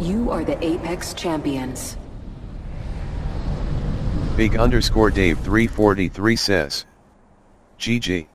You are the Apex Champions. Big underscore Dave 343 says. GG.